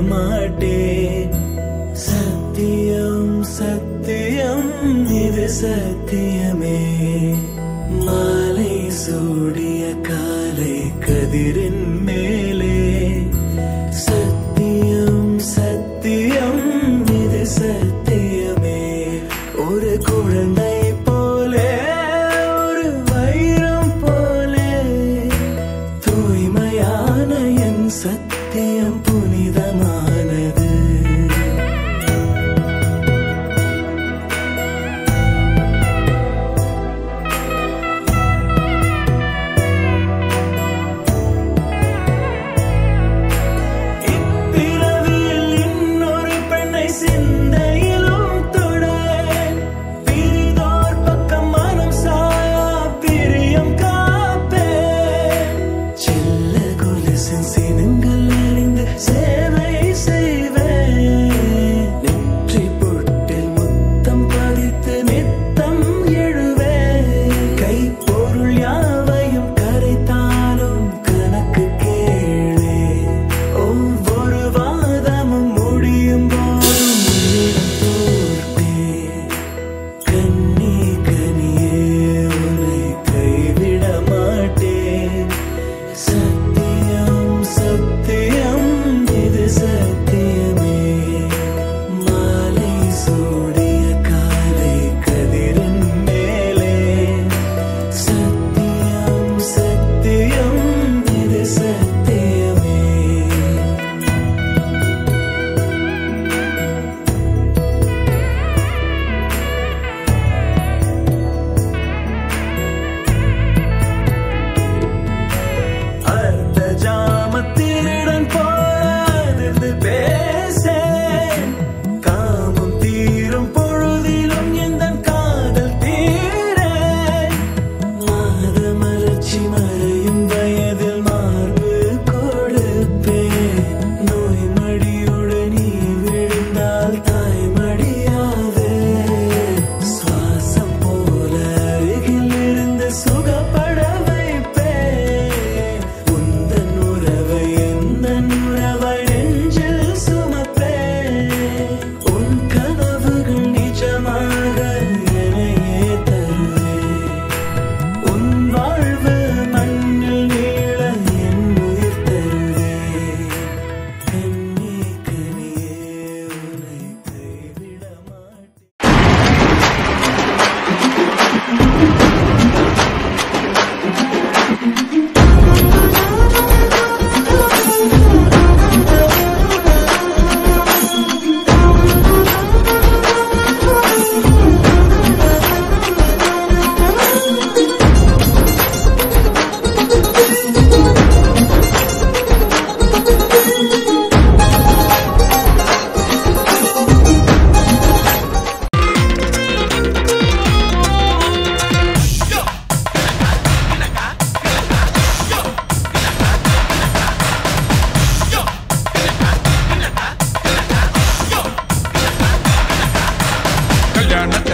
மாட்டேன். சத்தியம் சத்தியம் இது சத்தியமே. மாலை சூடிய காலை கதிரின் இதமா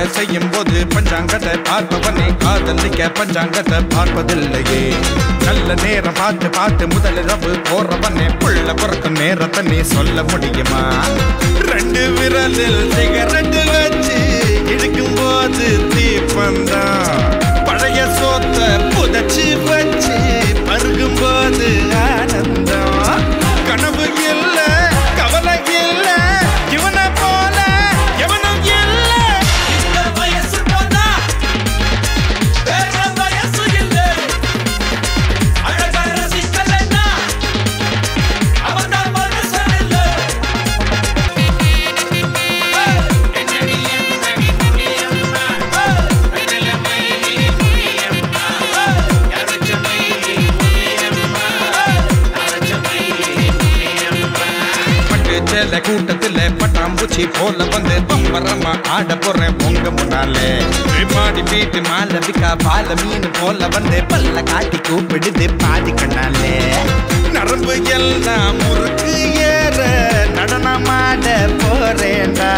செய்யும் போது பஞ்சாங்கத்தை பார்ப்பவனே காதலிக்க பஞ்சாங்கத்தை பார்ப்பதில்லையே. நல்ல நேரம் பார்த்து பார்த்து முதலிரவு போறவனே புள்ள பிறக்கும் நேரத்தை நீ சொல்ல முடியுமா? ரெண்டு விரலில் சிகரெட்டு வச்சு இழுக்கும் போது தீப்பந்தான். கூட்டத்துல கூட்டத்துல பட்டாம்பூச்சி போல வந்து பம்பரமா ஆட போறேன் பொங்க முன்னாலே. பாடி பீட்டு மாலவிக்கா பால மீன் போல வந்து பல்ல காட்டி கூப்பிடுது பாதி கண்ணாலே. நரம்பு எல்லாம் முறுக்கு ஏற நடனமாட போறேன்டா.